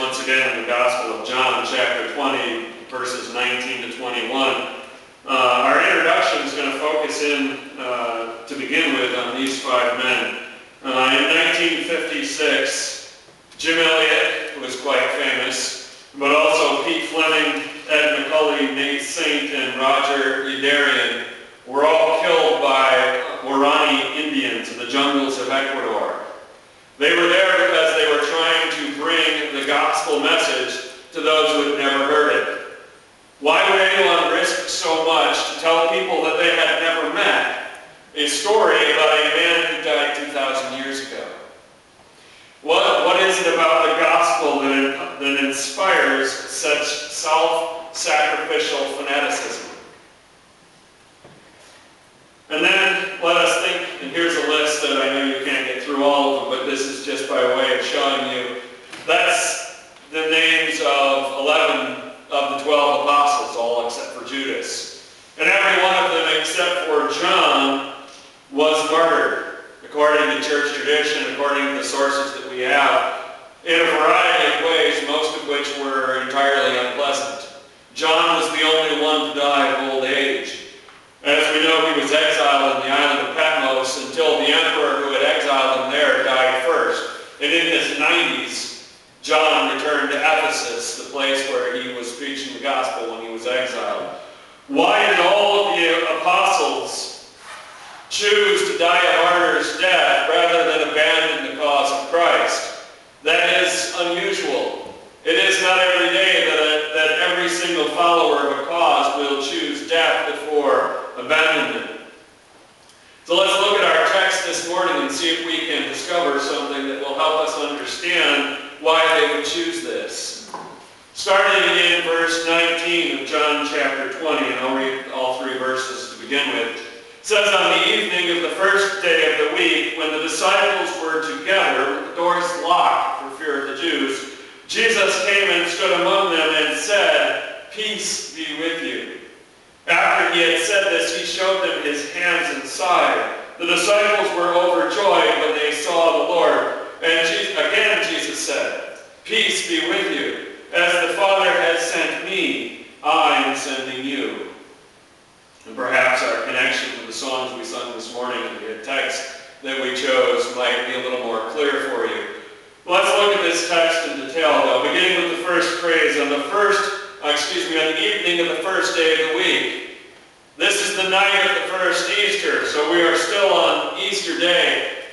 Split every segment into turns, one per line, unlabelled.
once again in the Gospel of John, chapter 20, verses 19 to 21. Uh, our introduction is going to focus in, uh, to begin with, on these five men. Uh, in 1956, Jim Elliot, who was quite famous, but also Pete Fleming, Ed McCully, Nate Saint, and Roger Youderian were all killed by Waorani Indians in the jungles of Ecuador. They were there because they were trying to bring the gospel message to those who had never heard it. Why would anyone risk so much to tell people that they had never met a story about a man who died 2,000 years ago? What, what is it about the gospel that, that inspires such self-sacrificial fanaticism? And then let us think, and here's a list that I know you can't get through all of them, but this is just by way of showing you. That's the names of 11 of the 12 apostles, all except for Judas. And every one of them except for John was martyred, according to church tradition, according to the sources that we have, in a variety of ways, most of which were entirely unpleasant. John was the only one to die of old age. As we know, he was exiled in the island of Patmos until the emperor who had exiled him there died first. And in his 90s, John returned to Ephesus, the place where he was preaching the gospel when he was exiled. Why did all of the apostles choose to die a martyr's death rather than abandon the cause of Christ? That is unusual. It is not every day that, a, that every single follower of a cause will choose death before abandonment. So let's look at our text this morning and see if we can discover something that will help us understand why they would choose this. Starting in verse 19 of John chapter 20, and I'll read all three verses to begin with. Says, On the evening of the first day of the week, when the disciples were together, with the doors locked for fear of the Jews, Jesus came and stood among them and said, Peace be with you. After he had said this, he showed them his hands and side. The disciples were overjoyed when they saw the Lord. And Jesus, again Jesus said, Peace be with you. As the Father has sent me, I am sending you. And perhaps our connection to the songs we sung this morning and the text that we chose might be a little more clear for you. Let's look at this text in detail, though, beginning with the first phrase. On the first uh, excuse me, on the evening of the first day of the week. This is the night of the first Easter, so we are still on Easter Day,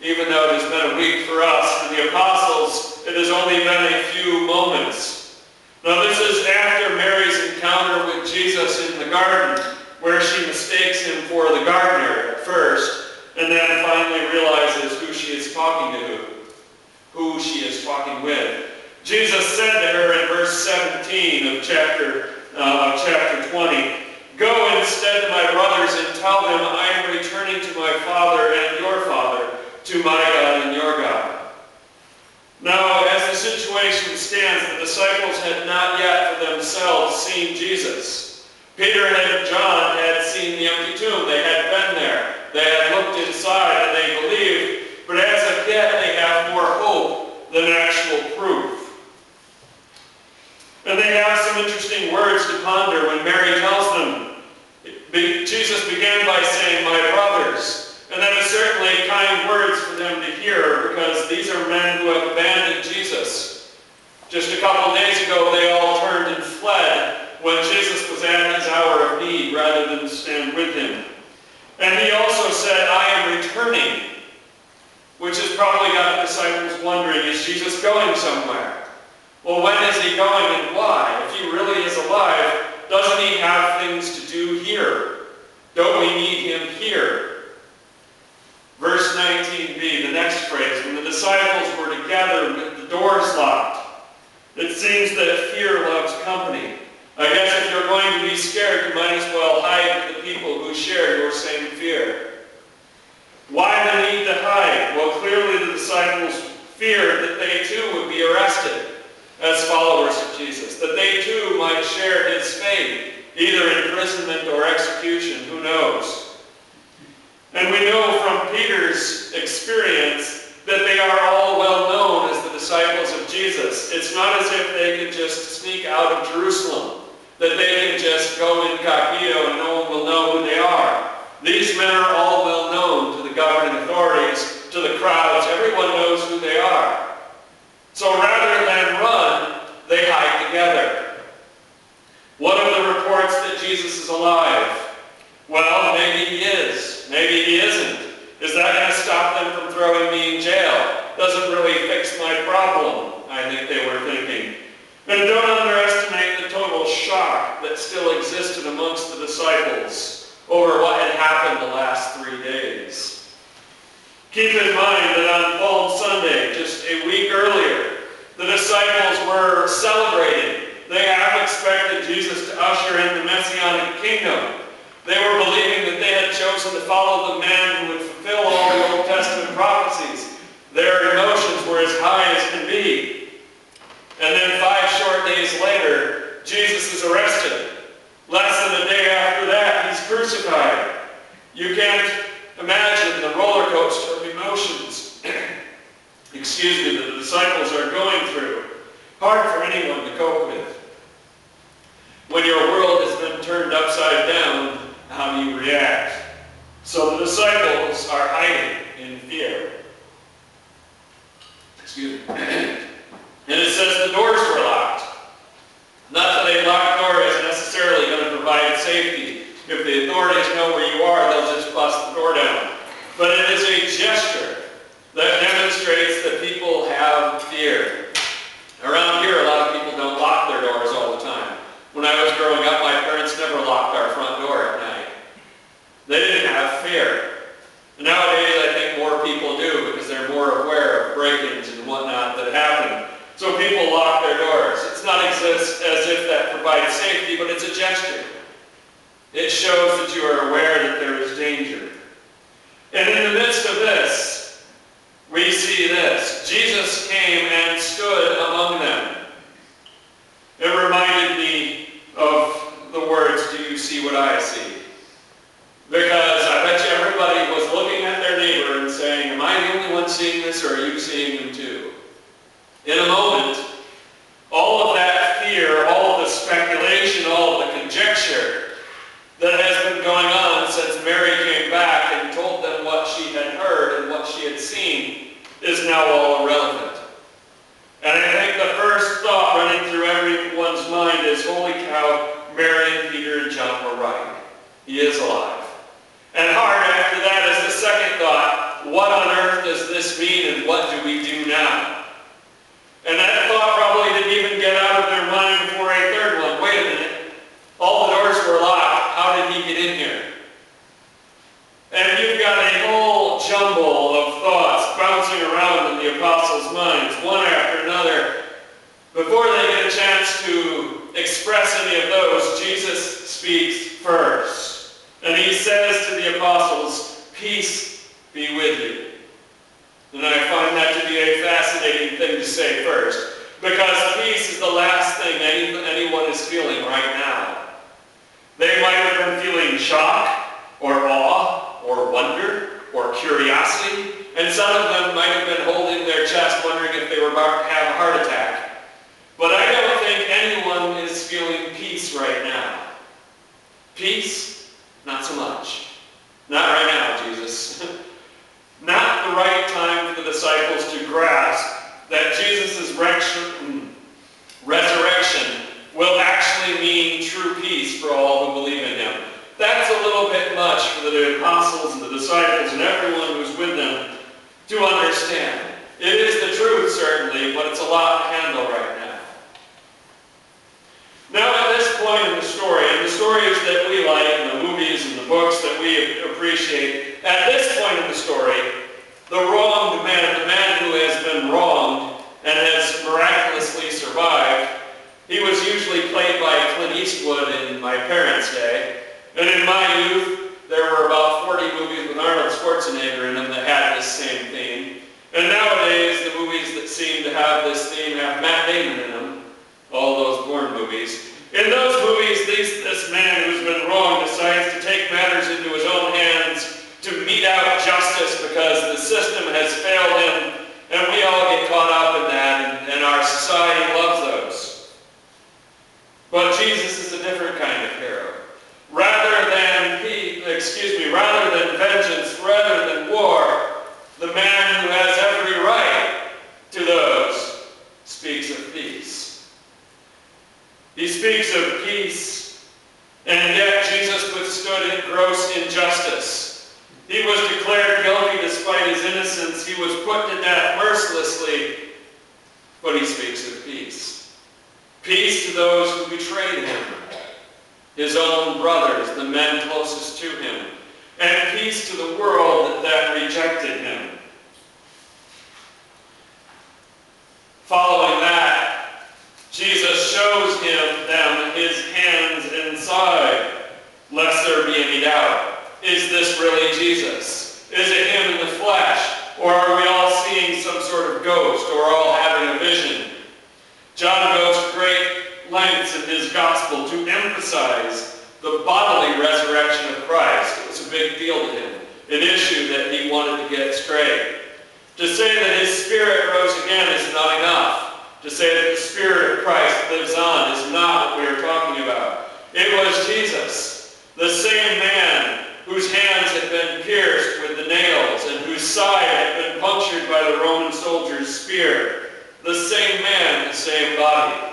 even though it has been a week for us. For the apostles, it has only been a few moments. Now this is after Mary's encounter with Jesus in the garden, where she mistakes him for the gardener at first, and then finally realizes who she is talking to, who she is talking with. Jesus said to her in verse 17 of chapter, uh, of chapter 20, Go instead to my brothers and tell them I am returning to my Father and your Father, to my God and your God. Now, as the situation stands, the disciples had not yet for themselves seen Jesus. Peter and John had seen the empty tomb. They had been there. They had looked inside and they believed. But as of yet, they have more hope than actual proof. And they have some interesting words to ponder when Mary tells them. Jesus began by saying, my brothers. And that is certainly kind words for them to hear because these are men who have abandoned Jesus. Just a couple days ago, they all turned and fled when Jesus was at his hour of need rather than stand with him. And he also said, I am returning, which has probably got the disciples wondering, is Jesus going somewhere? Well, when is he going and why? If he really is alive, doesn't he have things to do here? Don't we need him here? Verse 19b, the next phrase, when the disciples were together with the doors locked, it seems that fear loves company. I guess if you're going to be scared, you might as well hide with the people who share your same fear. Why the need to hide? Well, clearly the disciples feared that they too would arrested as followers of Jesus, that they too might share his fate, either imprisonment or execution, who knows. And we know from Peter's experience that they are all well known as the disciples of Jesus. It's not as if they could just sneak out of Jerusalem, that they can just go incognito and no one will know who they are. These men are all well known to the governing authorities, to the crowds. Everyone knows who they are. So rather than run, they hide together. What of the reports that Jesus is alive? Well, maybe he is. Maybe he isn't. Is that going to stop them from throwing me in jail? Doesn't really fix my problem, I think they were thinking. And don't underestimate the total shock that still existed amongst the disciples over what had happened the last three days. Keep in mind that on Palm Sunday, just a week earlier, the disciples were celebrating. They have expected Jesus to usher in the Messianic kingdom. They were believing that they had chosen to follow the man who would fulfill all the Old Testament prophecies. Their emotions were as high as can be. And then five short days later, Jesus is arrested. Less than a day after that, he's crucified. You can't imagine the roller coaster of emotions, excuse me, that the disciples are going through. Hard for anyone to cope with. When your world has been turned upside down, how do you react? So the disciples are hiding in fear. Excuse me. And it says the doors were locked. Not that a locked door is necessarily going to provide safety. If the authorities know where you are, they'll just bust the door down. But it is a gesture that demonstrates that people have fear. Around here, a lot of people don't lock their doors all the time. When I was growing up, my parents never locked our front door at night. They didn't have fear. Nowadays, I think more people do because they're more aware of break-ins and whatnot that happen. So people lock their doors. It's not exist as if that provides safety, but it's a gesture. It shows that you are aware that there is danger. And in the midst of this, we see this. Jesus came and stood among them. 16 is now all irrelevant. And I think the first thought running through everyone's mind is, holy cow, Mary, Peter, and John were right. He is alive. One after another. Before they get a chance to express any of those, Jesus speaks first. And he says to the apostles, Peace be with you. And I find that to be a fascinating thing to say first. Because peace is the last thing any, anyone is feeling right now. They might have been feeling shock, or awe, or wonder, or curiosity. And some of them might have been holding their chest wondering if they were about to have a heart attack. But I don't think anyone is feeling peace right now. Peace? Not so much. Not right now, Jesus. Not the right time for the disciples to grasp that Jesus' hmm, resurrection will actually mean true peace for all who believe in him. That's a little bit much for the apostles and the disciples and everyone who's with them to understand. It is the truth, certainly, but it's a lot to handle right now. Now, at this point in the story, and the stories that we like, and the movies and the books that we appreciate, at this point in the story, the wronged man, the man who has been wronged and has miraculously survived, he was usually played by Clint Eastwood in my parents' day. And in my youth, there were about 40 movies with Arnold Schwarzenegger in them that had this same theme. And nowadays, the movies that seem to have this theme have Matt Damon in them, all those Bourne movies. In those movies, these, this man who's been wronged decides to take matters into his own hands to mete out justice because the system has failed him speaks of peace. He speaks of peace, and yet Jesus withstood gross injustice. He was declared guilty despite his innocence. He was put to death mercilessly, but he speaks of peace. Peace to those who betrayed him, his own brothers, the men closest to him, and peace to the world that rejected him. Following that, Jesus shows him them his hands inside, lest there be any doubt. Is this really Jesus? Is it him in the flesh? Or are we all seeing some sort of ghost or all having a vision? John goes great lengths in his gospel to emphasize the bodily resurrection of Christ. It was a big deal to him, an issue that he wanted to get straight. To say that his spirit rose again is not enough. To say that the spirit of Christ lives on is not what we are talking about. It was Jesus, the same man whose hands had been pierced with the nails and whose side had been punctured by the Roman soldier's spear. The same man, the same body.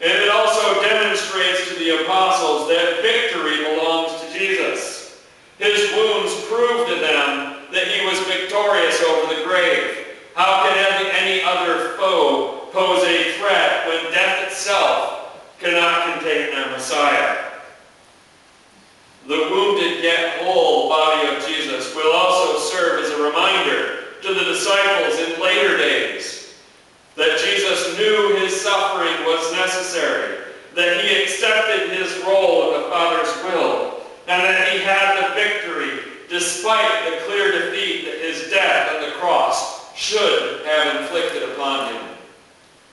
And it also demonstrates to the apostles that victory belongs to Jesus. His wounds prove to them that he was victorious over the grave. How can any other foe pose a threat when death itself cannot contain their Messiah? The wounded yet whole